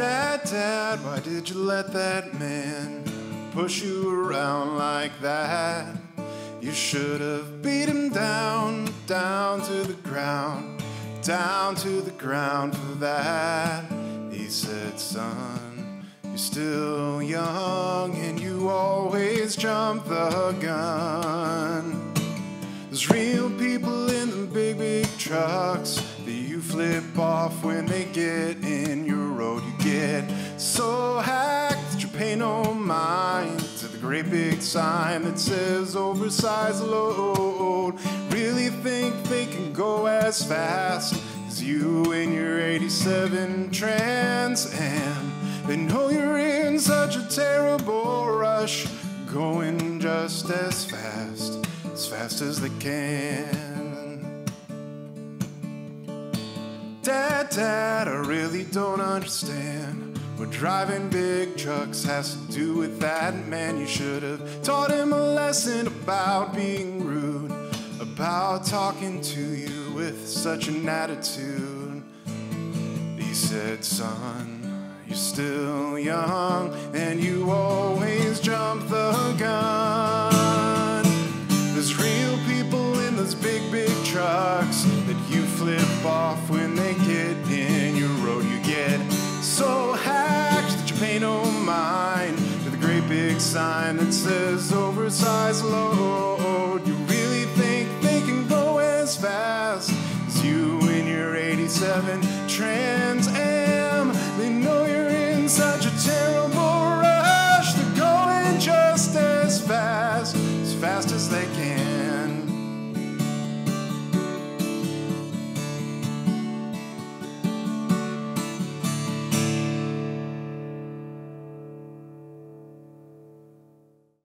Dad, Dad, why did you let that man push you around like that? You should have beat him down, down to the ground, down to the ground for that. He said, Son, you're still young and you always jump the gun. There's real people in the big, big trucks that you flip off when they get in big sign that says oversized load. Really think they can go as fast as you in your 87 trans, and they know you're in such a terrible rush, going just as fast as fast as they can. Dad, Dad, I really don't understand what driving big trucks has to do with that man. You should have taught him a lesson about being rude, about talking to you with such an attitude. He said, Son, you're still young and you always jump the gun. There's real people in those big, big trucks that you flip off when they mine the great big sign that says oversized load. You really think they can go as fast as you in your 87 Trans Am?